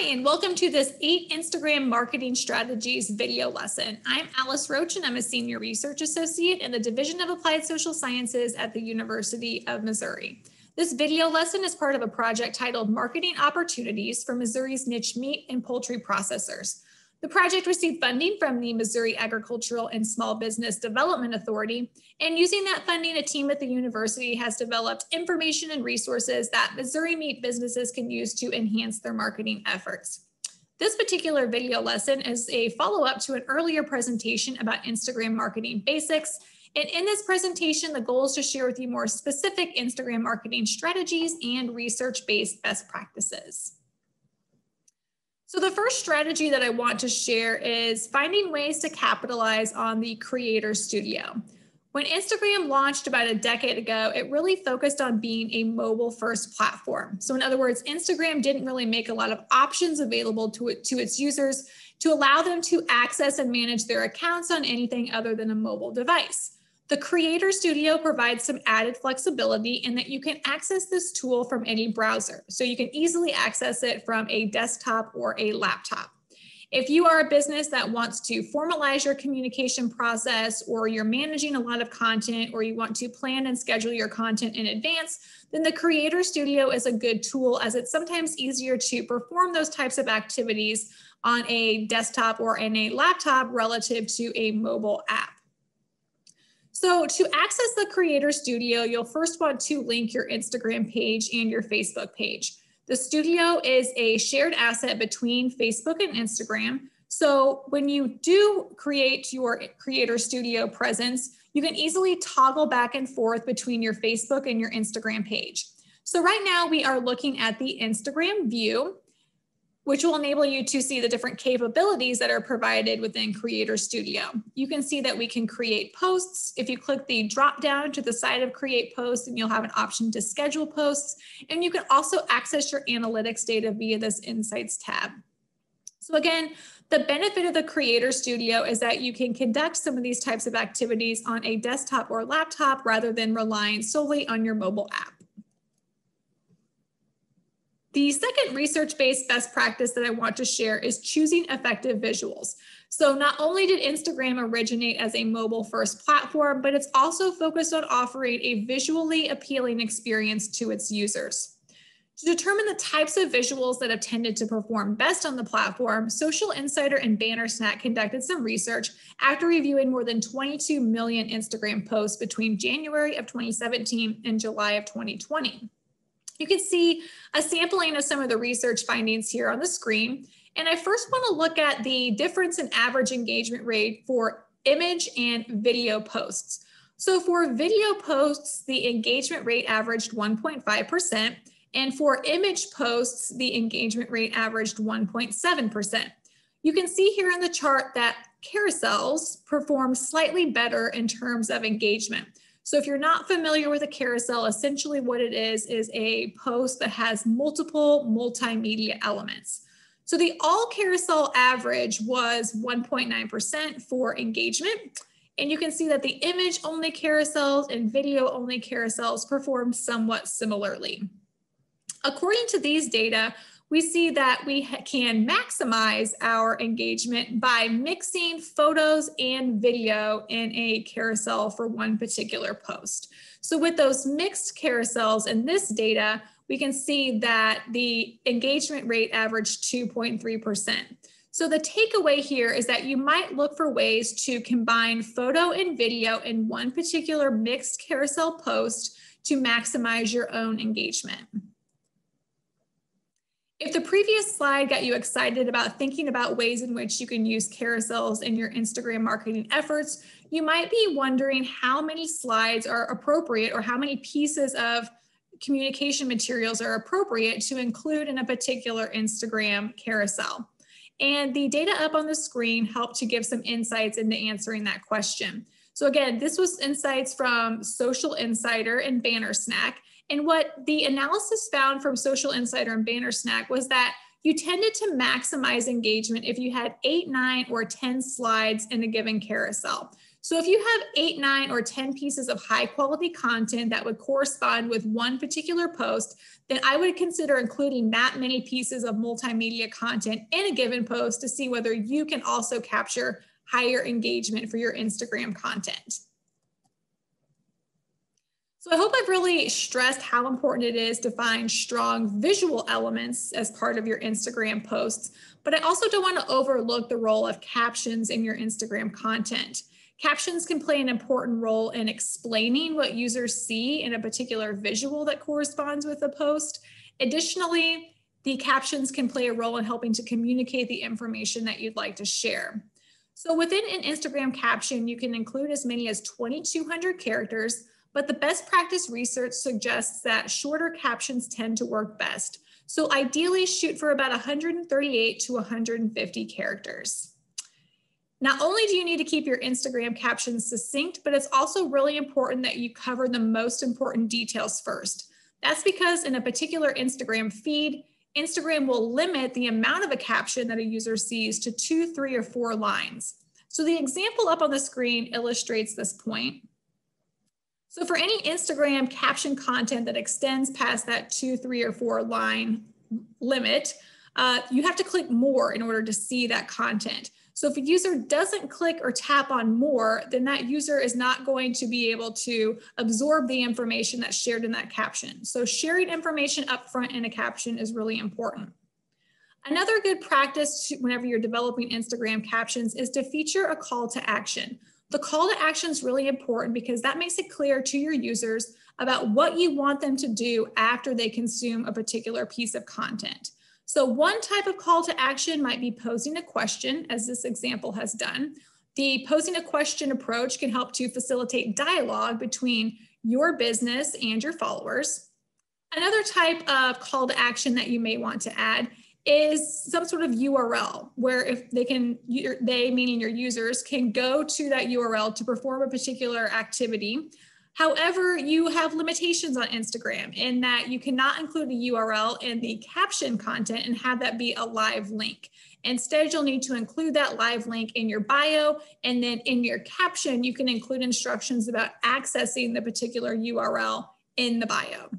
Hi, and welcome to this eight Instagram marketing strategies video lesson. I'm Alice Roach, and I'm a senior research associate in the Division of Applied Social Sciences at the University of Missouri. This video lesson is part of a project titled Marketing Opportunities for Missouri's Niche Meat and Poultry Processors. The project received funding from the Missouri Agricultural and Small Business Development Authority, and using that funding, a team at the university has developed information and resources that Missouri meat businesses can use to enhance their marketing efforts. This particular video lesson is a follow-up to an earlier presentation about Instagram marketing basics. And in this presentation, the goal is to share with you more specific Instagram marketing strategies and research-based best practices. So the first strategy that I want to share is finding ways to capitalize on the creator studio. When Instagram launched about a decade ago, it really focused on being a mobile first platform. So in other words, Instagram didn't really make a lot of options available to, it, to its users to allow them to access and manage their accounts on anything other than a mobile device. The Creator Studio provides some added flexibility in that you can access this tool from any browser. So you can easily access it from a desktop or a laptop. If you are a business that wants to formalize your communication process or you're managing a lot of content or you want to plan and schedule your content in advance, then the Creator Studio is a good tool as it's sometimes easier to perform those types of activities on a desktop or in a laptop relative to a mobile app. So to access the Creator Studio, you'll first want to link your Instagram page and your Facebook page. The studio is a shared asset between Facebook and Instagram. So when you do create your Creator Studio presence, you can easily toggle back and forth between your Facebook and your Instagram page. So right now we are looking at the Instagram view which will enable you to see the different capabilities that are provided within Creator Studio. You can see that we can create posts. If you click the drop down to the side of create posts, and you'll have an option to schedule posts. And you can also access your analytics data via this insights tab. So again, the benefit of the Creator Studio is that you can conduct some of these types of activities on a desktop or laptop rather than relying solely on your mobile app. The second research-based best practice that I want to share is choosing effective visuals. So not only did Instagram originate as a mobile first platform, but it's also focused on offering a visually appealing experience to its users. To determine the types of visuals that have tended to perform best on the platform, Social Insider and Bannersnack conducted some research after reviewing more than 22 million Instagram posts between January of 2017 and July of 2020. You can see a sampling of some of the research findings here on the screen. And I first want to look at the difference in average engagement rate for image and video posts. So for video posts, the engagement rate averaged 1.5%. And for image posts, the engagement rate averaged 1.7%. You can see here in the chart that carousels perform slightly better in terms of engagement. So if you're not familiar with a carousel, essentially what it is, is a post that has multiple multimedia elements. So the all carousel average was 1.9% for engagement. And you can see that the image only carousels and video only carousels perform somewhat similarly. According to these data, we see that we can maximize our engagement by mixing photos and video in a carousel for one particular post. So with those mixed carousels in this data, we can see that the engagement rate averaged 2.3%. So the takeaway here is that you might look for ways to combine photo and video in one particular mixed carousel post to maximize your own engagement. If the previous slide got you excited about thinking about ways in which you can use carousels in your Instagram marketing efforts, you might be wondering how many slides are appropriate or how many pieces of communication materials are appropriate to include in a particular Instagram carousel. And the data up on the screen help to give some insights into answering that question. So again, this was insights from Social Insider and Banner Snack. And what the analysis found from Social Insider and Banner Snack was that you tended to maximize engagement if you had eight, nine, or 10 slides in a given carousel. So if you have eight, nine, or 10 pieces of high quality content that would correspond with one particular post, then I would consider including that many pieces of multimedia content in a given post to see whether you can also capture higher engagement for your Instagram content. So I hope I've really stressed how important it is to find strong visual elements as part of your Instagram posts, but I also don't want to overlook the role of captions in your Instagram content. Captions can play an important role in explaining what users see in a particular visual that corresponds with a post. Additionally, the captions can play a role in helping to communicate the information that you'd like to share. So within an Instagram caption, you can include as many as 2,200 characters, but the best practice research suggests that shorter captions tend to work best. So ideally shoot for about 138 to 150 characters. Not only do you need to keep your Instagram captions succinct, but it's also really important that you cover the most important details first. That's because in a particular Instagram feed, Instagram will limit the amount of a caption that a user sees to two, three, or four lines. So the example up on the screen illustrates this point. So for any Instagram caption content that extends past that two, three, or four line limit, uh, you have to click more in order to see that content. So if a user doesn't click or tap on more, then that user is not going to be able to absorb the information that's shared in that caption. So sharing information up front in a caption is really important. Another good practice whenever you're developing Instagram captions is to feature a call to action. The call to action is really important because that makes it clear to your users about what you want them to do after they consume a particular piece of content. So one type of call to action might be posing a question, as this example has done. The posing a question approach can help to facilitate dialogue between your business and your followers. Another type of call to action that you may want to add is some sort of URL where if they can, they meaning your users can go to that URL to perform a particular activity. However, you have limitations on Instagram in that you cannot include a URL in the caption content and have that be a live link. Instead, you'll need to include that live link in your bio. And then in your caption, you can include instructions about accessing the particular URL in the bio.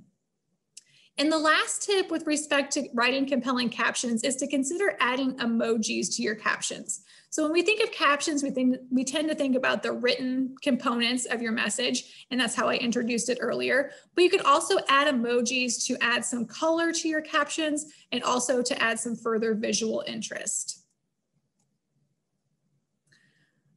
And the last tip with respect to writing compelling captions is to consider adding emojis to your captions. So when we think of captions, we think we tend to think about the written components of your message, and that's how I introduced it earlier. But you could also add emojis to add some color to your captions and also to add some further visual interest.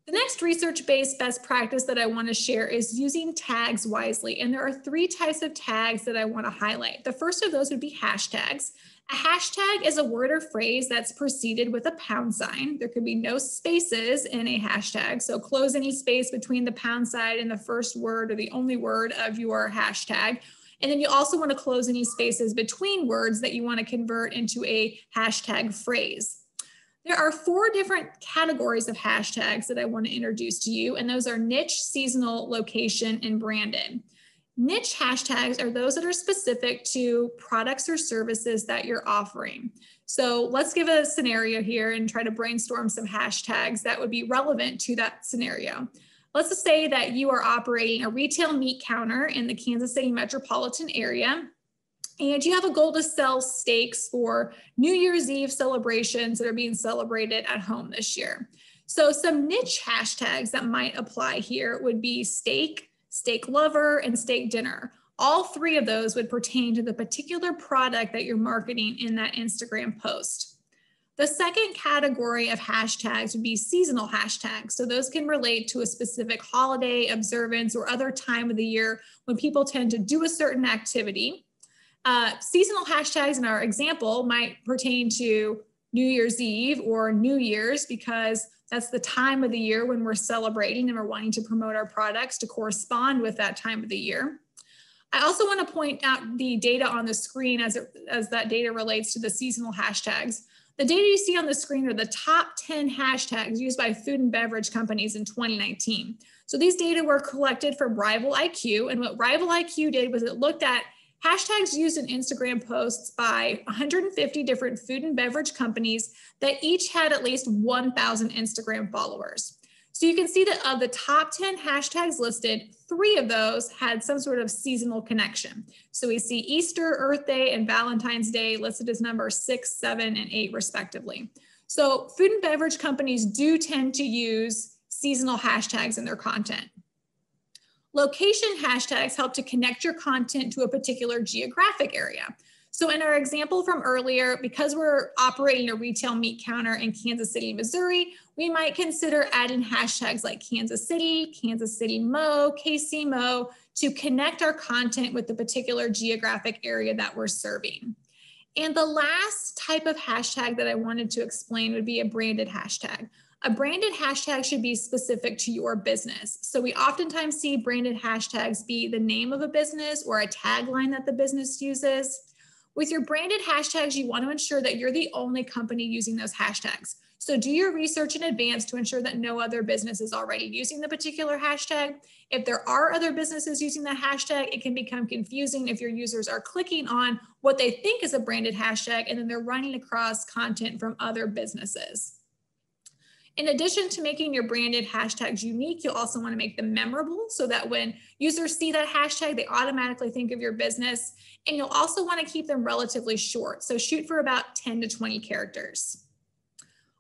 The next research-based best practice that I want to share is using tags wisely. And there are three types of tags that I want to highlight. The first of those would be hashtags. A hashtag is a word or phrase that's preceded with a pound sign. There could be no spaces in a hashtag. So close any space between the pound sign and the first word or the only word of your hashtag. And then you also want to close any spaces between words that you want to convert into a hashtag phrase. There are four different categories of hashtags that I want to introduce to you, and those are niche, seasonal, location, and branded. Niche hashtags are those that are specific to products or services that you're offering. So let's give a scenario here and try to brainstorm some hashtags that would be relevant to that scenario. Let's just say that you are operating a retail meat counter in the Kansas City metropolitan area and you have a goal to sell steaks for New Year's Eve celebrations that are being celebrated at home this year. So, some niche hashtags that might apply here would be steak, steak lover, and steak dinner. All three of those would pertain to the particular product that you're marketing in that Instagram post. The second category of hashtags would be seasonal hashtags. So those can relate to a specific holiday, observance, or other time of the year when people tend to do a certain activity. Uh, seasonal hashtags in our example might pertain to New Year's Eve or New Year's because that's the time of the year when we're celebrating and we're wanting to promote our products to correspond with that time of the year. I also want to point out the data on the screen as, it, as that data relates to the seasonal hashtags. The data you see on the screen are the top 10 hashtags used by food and beverage companies in 2019. So these data were collected from Rival IQ, and what Rival IQ did was it looked at hashtags used in Instagram posts by 150 different food and beverage companies that each had at least 1,000 Instagram followers. So you can see that of the top 10 hashtags listed, three of those had some sort of seasonal connection. So we see Easter, Earth Day, and Valentine's Day listed as number six, seven, and eight, respectively. So food and beverage companies do tend to use seasonal hashtags in their content. Location hashtags help to connect your content to a particular geographic area. So in our example from earlier, because we're operating a retail meat counter in Kansas City, Missouri, we might consider adding hashtags like Kansas City, Kansas City Mo, KC Mo to connect our content with the particular geographic area that we're serving. And the last type of hashtag that I wanted to explain would be a branded hashtag. A branded hashtag should be specific to your business. So we oftentimes see branded hashtags be the name of a business or a tagline that the business uses. With your branded hashtags, you want to ensure that you're the only company using those hashtags. So do your research in advance to ensure that no other business is already using the particular hashtag. If there are other businesses using that hashtag, it can become confusing if your users are clicking on what they think is a branded hashtag and then they're running across content from other businesses. In addition to making your branded hashtags unique, you'll also want to make them memorable so that when users see that hashtag, they automatically think of your business. And you'll also want to keep them relatively short. So shoot for about 10 to 20 characters.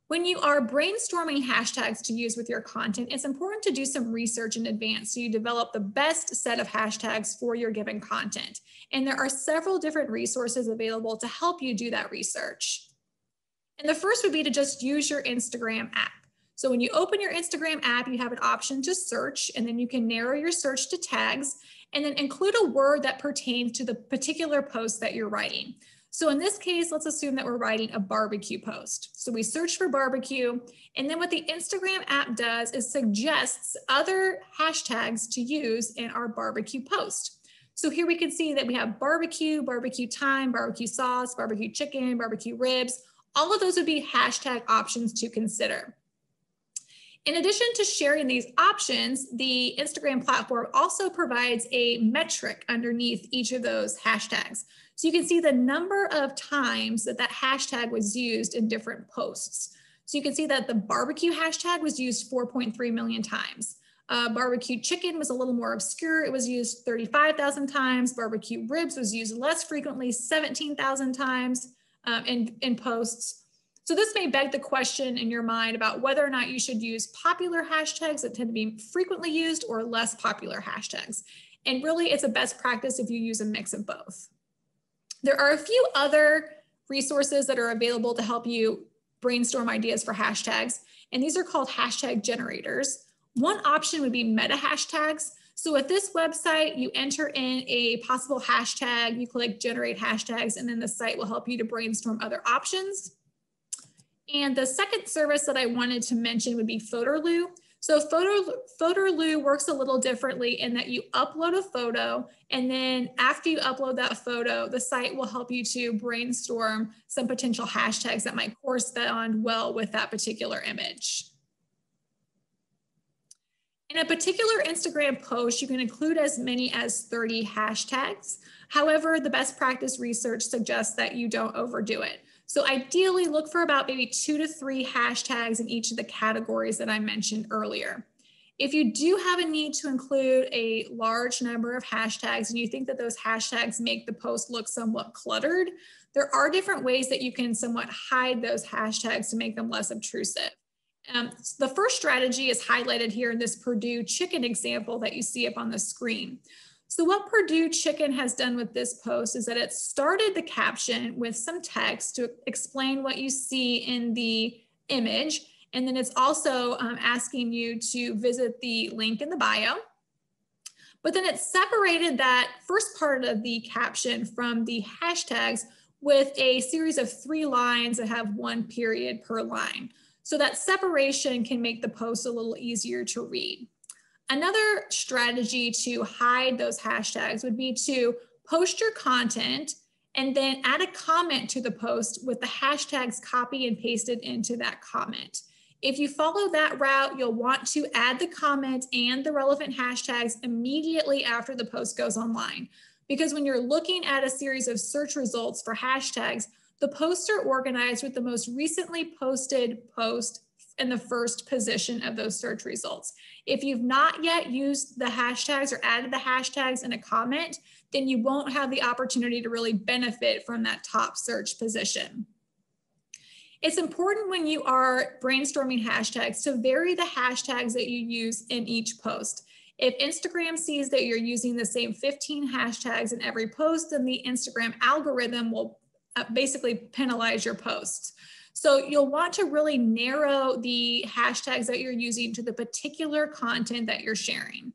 When you are brainstorming hashtags to use with your content, it's important to do some research in advance so you develop the best set of hashtags for your given content. And there are several different resources available to help you do that research. And the first would be to just use your Instagram app. So when you open your Instagram app, you have an option to search, and then you can narrow your search to tags and then include a word that pertains to the particular post that you're writing. So in this case, let's assume that we're writing a barbecue post. So we search for barbecue, and then what the Instagram app does is suggests other hashtags to use in our barbecue post. So here we can see that we have barbecue, barbecue time, barbecue sauce, barbecue chicken, barbecue ribs. All of those would be hashtag options to consider. In addition to sharing these options, the Instagram platform also provides a metric underneath each of those hashtags. So you can see the number of times that that hashtag was used in different posts. So you can see that the barbecue hashtag was used 4.3 million times. Uh, barbecue chicken was a little more obscure. It was used 35,000 times. Barbecue ribs was used less frequently, 17,000 times um, in, in posts. So this may beg the question in your mind about whether or not you should use popular hashtags that tend to be frequently used or less popular hashtags. And really it's a best practice if you use a mix of both. There are a few other resources that are available to help you brainstorm ideas for hashtags, and these are called hashtag generators. One option would be meta hashtags. So with this website, you enter in a possible hashtag, you click generate hashtags, and then the site will help you to brainstorm other options. And the second service that I wanted to mention would be Photerloo. So Photo, works a little differently in that you upload a photo and then after you upload that photo, the site will help you to brainstorm some potential hashtags that might correspond well with that particular image. In a particular Instagram post, you can include as many as 30 hashtags. However, the best practice research suggests that you don't overdo it. So ideally look for about maybe two to three hashtags in each of the categories that I mentioned earlier. If you do have a need to include a large number of hashtags and you think that those hashtags make the post look somewhat cluttered, there are different ways that you can somewhat hide those hashtags to make them less obtrusive. Um, the first strategy is highlighted here in this Perdue chicken example that you see up on the screen. So what Perdue Chicken has done with this post is that it started the caption with some text to explain what you see in the image. And then it's also um, asking you to visit the link in the bio. But then it separated that first part of the caption from the hashtags with a series of three lines that have one period per line. So that separation can make the post a little easier to read. Another strategy to hide those hashtags would be to post your content and then add a comment to the post with the hashtags copy and pasted into that comment. If you follow that route, you'll want to add the comment and the relevant hashtags immediately after the post goes online. Because when you're looking at a series of search results for hashtags, the posts are organized with the most recently posted post in the first position of those search results. If you've not yet used the hashtags or added the hashtags in a comment, then you won't have the opportunity to really benefit from that top search position. It's important when you are brainstorming hashtags to vary the hashtags that you use in each post. If Instagram sees that you're using the same 15 hashtags in every post, then the Instagram algorithm will uh, basically penalize your posts. So you'll want to really narrow the hashtags that you're using to the particular content that you're sharing.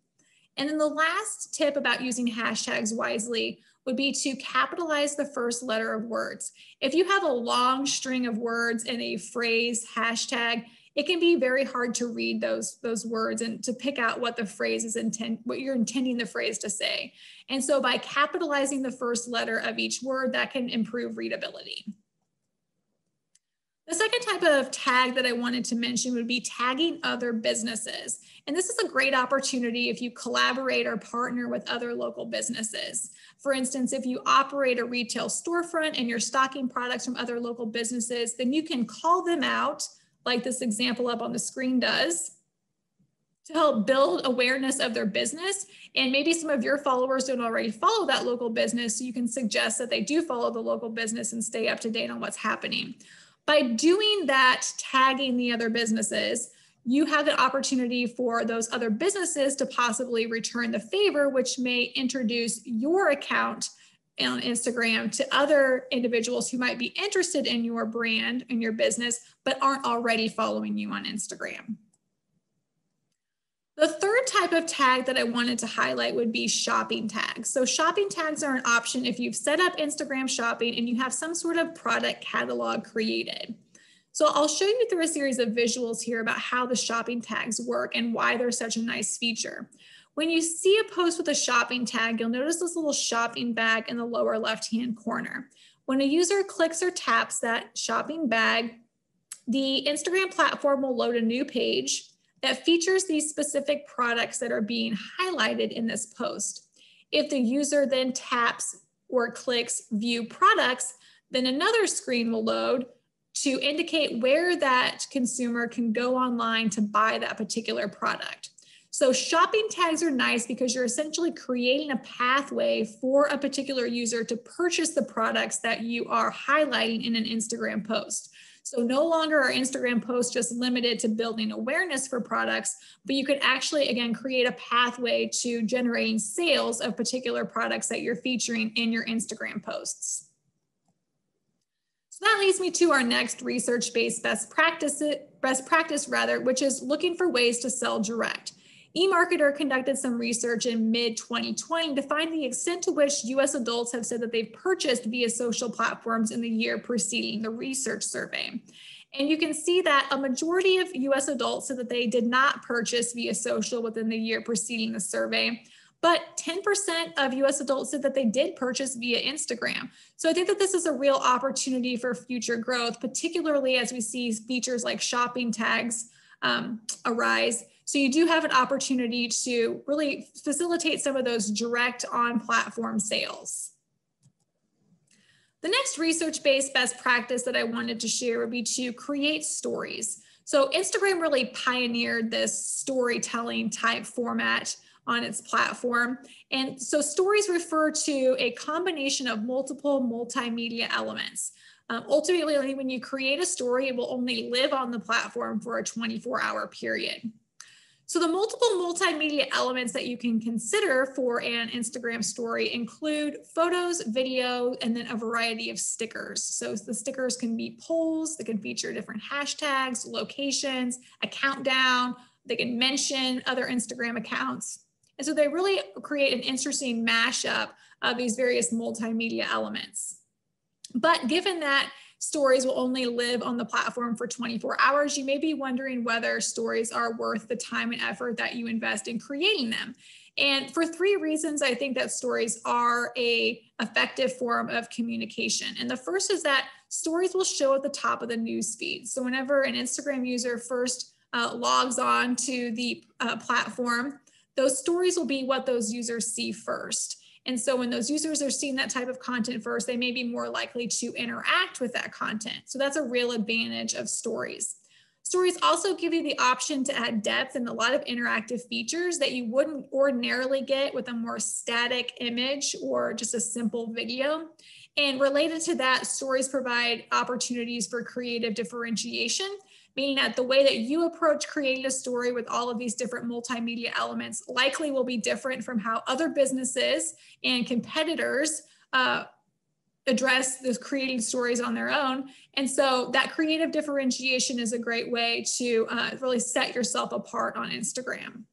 And then the last tip about using hashtags wisely would be to capitalize the first letter of words. If you have a long string of words in a phrase hashtag, it can be very hard to read those those words and to pick out what the phrase is intent what you're intending the phrase to say. And so by capitalizing the first letter of each word, that can improve readability. The second type of tag that I wanted to mention would be tagging other businesses. And this is a great opportunity if you collaborate or partner with other local businesses. For instance, if you operate a retail storefront and you're stocking products from other local businesses, then you can call them out, like this example up on the screen does, to help build awareness of their business. And maybe some of your followers don't already follow that local business. So you can suggest that they do follow the local business and stay up to date on what's happening. By doing that, tagging the other businesses, you have an opportunity for those other businesses to possibly return the favor, which may introduce your account on Instagram to other individuals who might be interested in your brand and your business, but aren't already following you on Instagram. The third type of tag that I wanted to highlight would be shopping tags. So shopping tags are an option if you've set up Instagram shopping and you have some sort of product catalog created. So I'll show you through a series of visuals here about how the shopping tags work and why they're such a nice feature. When you see a post with a shopping tag, you'll notice this little shopping bag in the lower left-hand corner. When a user clicks or taps that shopping bag, the Instagram platform will load a new page that features these specific products that are being highlighted in this post. If the user then taps or clicks view products, then another screen will load to indicate where that consumer can go online to buy that particular product. So shopping tags are nice because you're essentially creating a pathway for a particular user to purchase the products that you are highlighting in an Instagram post. So no longer are Instagram posts just limited to building awareness for products, but you could actually, again, create a pathway to generating sales of particular products that you're featuring in your Instagram posts. So that leads me to our next research-based best practice, best practice rather, which is looking for ways to sell direct eMarketer conducted some research in mid 2020 to find the extent to which US adults have said that they've purchased via social platforms in the year preceding the research survey. And you can see that a majority of US adults said that they did not purchase via social within the year preceding the survey. But 10% of US adults said that they did purchase via Instagram. So I think that this is a real opportunity for future growth, particularly as we see features like shopping tags um, arise so you do have an opportunity to really facilitate some of those direct on platform sales. The next research-based best practice that I wanted to share would be to create stories. So Instagram really pioneered this storytelling type format on its platform. And so stories refer to a combination of multiple multimedia elements. Um, ultimately, when you create a story, it will only live on the platform for a 24 hour period. So the multiple multimedia elements that you can consider for an Instagram story include photos, video, and then a variety of stickers. So the stickers can be polls, they can feature different hashtags, locations, a countdown, they can mention other Instagram accounts. And so they really create an interesting mashup of these various multimedia elements. But given that stories will only live on the platform for 24 hours, you may be wondering whether stories are worth the time and effort that you invest in creating them. And for three reasons, I think that stories are a effective form of communication. And the first is that stories will show at the top of the news feed. So whenever an Instagram user first uh, logs on to the uh, platform, those stories will be what those users see first. And so when those users are seeing that type of content first, they may be more likely to interact with that content. So that's a real advantage of stories. Stories also give you the option to add depth and a lot of interactive features that you wouldn't ordinarily get with a more static image or just a simple video. And related to that, stories provide opportunities for creative differentiation, meaning that the way that you approach creating a story with all of these different multimedia elements likely will be different from how other businesses and competitors uh, address the creating stories on their own. And so that creative differentiation is a great way to uh, really set yourself apart on Instagram.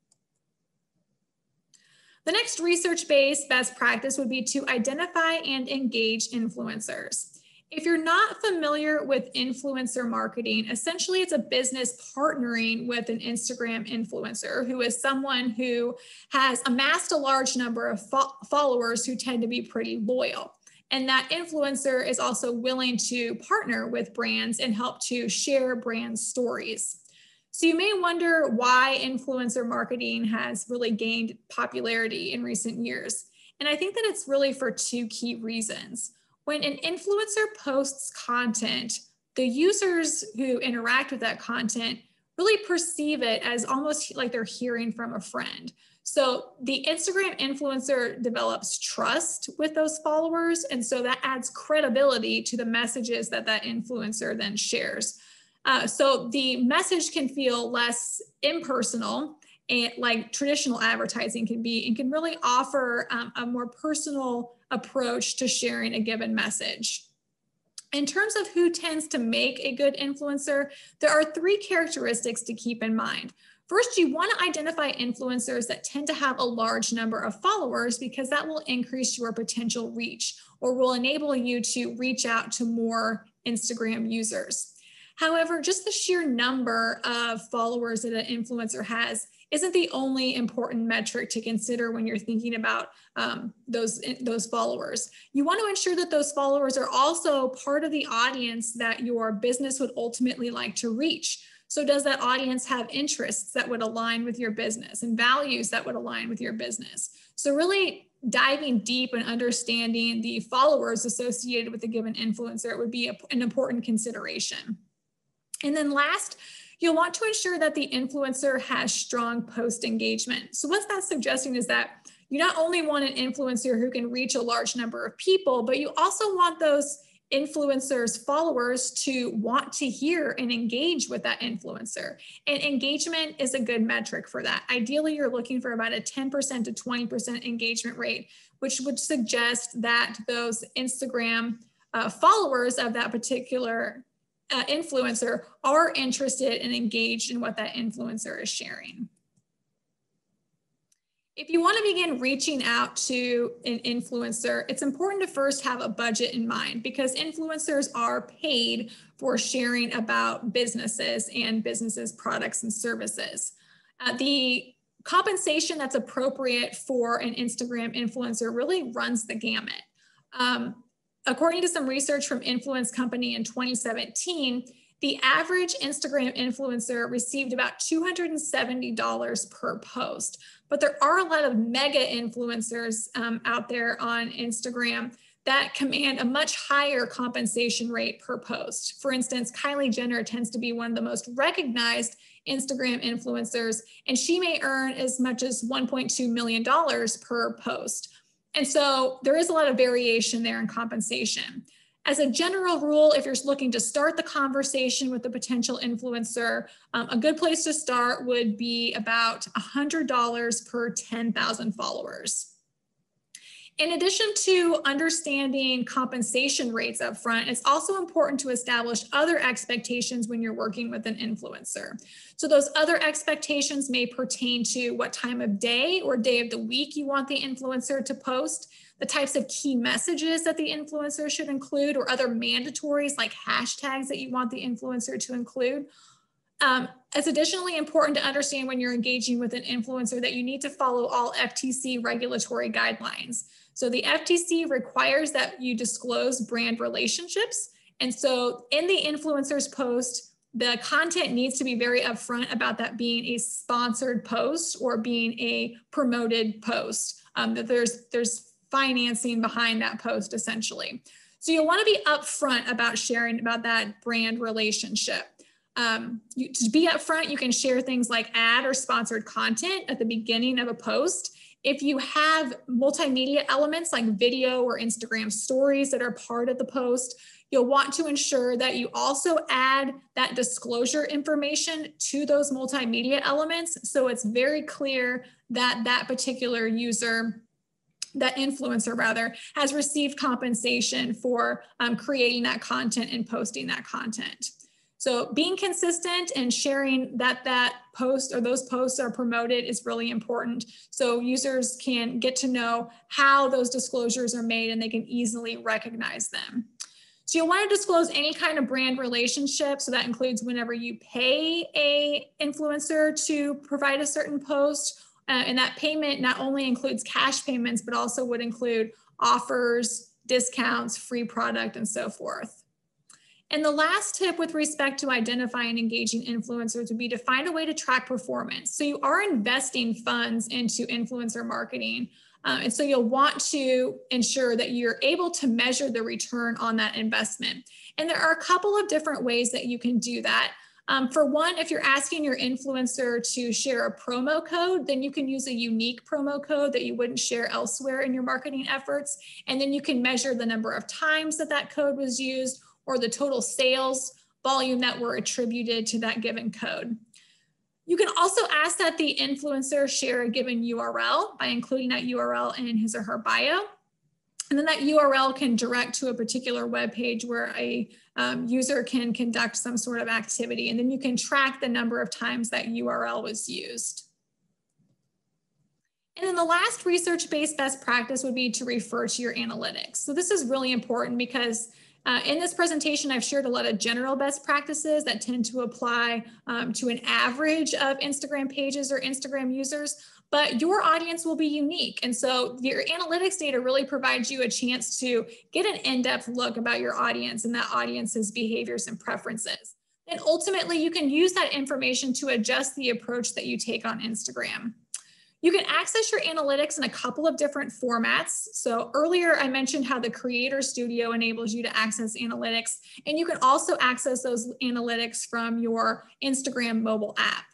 The next research-based best practice would be to identify and engage influencers. If you're not familiar with influencer marketing, essentially it's a business partnering with an Instagram influencer who is someone who has amassed a large number of fo followers who tend to be pretty loyal. And that influencer is also willing to partner with brands and help to share brand stories. So you may wonder why influencer marketing has really gained popularity in recent years. And I think that it's really for two key reasons. When an influencer posts content, the users who interact with that content really perceive it as almost like they're hearing from a friend. So the Instagram influencer develops trust with those followers. And so that adds credibility to the messages that that influencer then shares. Uh, so the message can feel less impersonal and like traditional advertising can be and can really offer um, a more personal approach to sharing a given message. In terms of who tends to make a good influencer, there are three characteristics to keep in mind. First, you want to identify influencers that tend to have a large number of followers because that will increase your potential reach or will enable you to reach out to more Instagram users. However, just the sheer number of followers that an influencer has isn't the only important metric to consider when you're thinking about um, those, those followers. You want to ensure that those followers are also part of the audience that your business would ultimately like to reach. So does that audience have interests that would align with your business and values that would align with your business? So really diving deep and understanding the followers associated with a given influencer would be an important consideration. And then last, you'll want to ensure that the influencer has strong post engagement. So what that's suggesting is that you not only want an influencer who can reach a large number of people, but you also want those influencers followers to want to hear and engage with that influencer and engagement is a good metric for that ideally you're looking for about a 10% to 20% engagement rate which would suggest that those instagram uh, followers of that particular uh, influencer are interested and engaged in what that influencer is sharing if you want to begin reaching out to an influencer, it's important to first have a budget in mind because influencers are paid for sharing about businesses and businesses' products and services. Uh, the compensation that's appropriate for an Instagram influencer really runs the gamut. Um, according to some research from Influence Company in 2017, the average Instagram influencer received about $270 per post. But there are a lot of mega influencers um, out there on Instagram that command a much higher compensation rate per post. For instance, Kylie Jenner tends to be one of the most recognized Instagram influencers, and she may earn as much as $1.2 million per post. And so there is a lot of variation there in compensation. As a general rule, if you're looking to start the conversation with a potential influencer, um, a good place to start would be about $100 per 10,000 followers. In addition to understanding compensation rates up front, it's also important to establish other expectations when you're working with an influencer. So those other expectations may pertain to what time of day or day of the week you want the influencer to post, the types of key messages that the influencer should include or other mandatories like hashtags that you want the influencer to include. Um, it's additionally important to understand when you're engaging with an influencer that you need to follow all FTC regulatory guidelines. So the FTC requires that you disclose brand relationships. And so in the influencer's post, the content needs to be very upfront about that being a sponsored post or being a promoted post. Um, that there's there's financing behind that post essentially. So you'll want to be upfront about sharing about that brand relationship. um, you, to be upfront, you can share things like ad or sponsored content at the beginning of a post. If you have multimedia elements like video or Instagram stories that are part of the post, you'll want to ensure that you also add that disclosure information to those multimedia elements so it's very clear that that particular user that influencer rather has received compensation for um, creating that content and posting that content. So being consistent and sharing that that post or those posts are promoted is really important. So users can get to know how those disclosures are made and they can easily recognize them. So you'll want to disclose any kind of brand relationship. So that includes whenever you pay a influencer to provide a certain post uh, and that payment not only includes cash payments, but also would include offers, discounts, free product, and so forth. And the last tip with respect to identifying engaging influencers would be to find a way to track performance. So you are investing funds into influencer marketing. Uh, and so you'll want to ensure that you're able to measure the return on that investment. And there are a couple of different ways that you can do that. Um, for one, if you're asking your influencer to share a promo code, then you can use a unique promo code that you wouldn't share elsewhere in your marketing efforts. And then you can measure the number of times that that code was used or the total sales volume that were attributed to that given code. You can also ask that the influencer share a given URL by including that URL in his or her bio. And then that URL can direct to a particular web page where a um, user can conduct some sort of activity. And then you can track the number of times that URL was used. And then the last research-based best practice would be to refer to your analytics. So this is really important because uh, in this presentation, I've shared a lot of general best practices that tend to apply um, to an average of Instagram pages or Instagram users but your audience will be unique. And so your analytics data really provides you a chance to get an in-depth look about your audience and that audience's behaviors and preferences. And ultimately, you can use that information to adjust the approach that you take on Instagram. You can access your analytics in a couple of different formats. So earlier I mentioned how the Creator Studio enables you to access analytics, and you can also access those analytics from your Instagram mobile app.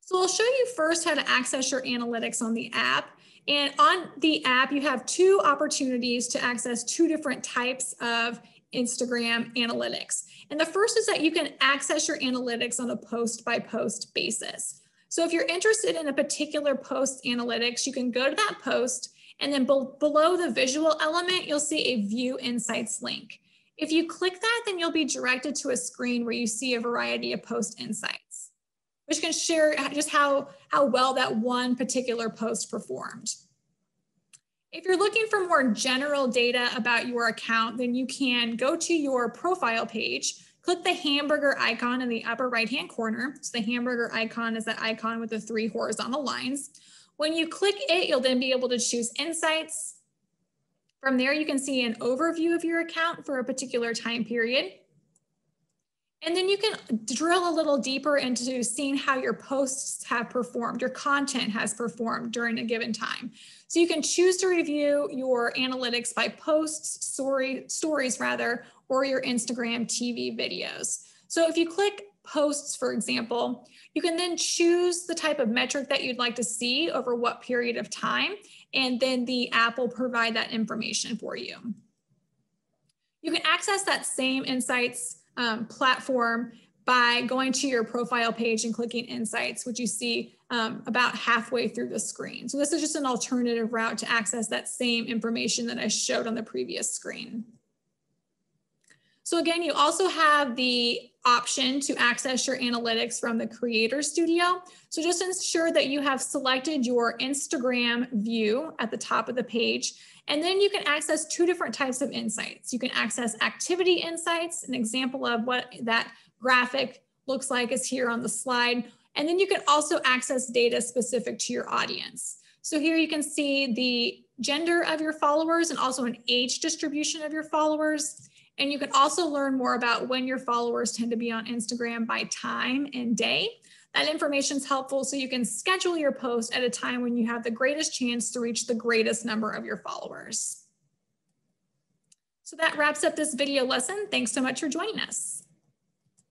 So I'll show you first how to access your analytics on the app. And on the app, you have two opportunities to access two different types of Instagram analytics. And the first is that you can access your analytics on a post by post basis. So if you're interested in a particular post analytics, you can go to that post and then be below the visual element, you'll see a view insights link. If you click that, then you'll be directed to a screen where you see a variety of post insights which can share just how, how well that one particular post performed. If you're looking for more general data about your account, then you can go to your profile page, click the hamburger icon in the upper right-hand corner. So the hamburger icon is that icon with the three horizontal lines. When you click it, you'll then be able to choose insights. From there, you can see an overview of your account for a particular time period. And then you can drill a little deeper into seeing how your posts have performed, your content has performed during a given time. So you can choose to review your analytics by posts, story, stories rather, or your Instagram TV videos. So if you click posts, for example, you can then choose the type of metric that you'd like to see over what period of time, and then the app will provide that information for you. You can access that same insights um, platform by going to your profile page and clicking insights, which you see um, about halfway through the screen. So this is just an alternative route to access that same information that I showed on the previous screen. So again, you also have the option to access your analytics from the Creator Studio. So just ensure that you have selected your Instagram view at the top of the page and then you can access two different types of insights. You can access activity insights. An example of what that graphic looks like is here on the slide. And then you can also access data specific to your audience. So here you can see the gender of your followers and also an age distribution of your followers. And you can also learn more about when your followers tend to be on Instagram by time and day. That information is helpful so you can schedule your post at a time when you have the greatest chance to reach the greatest number of your followers. So that wraps up this video lesson. Thanks so much for joining us.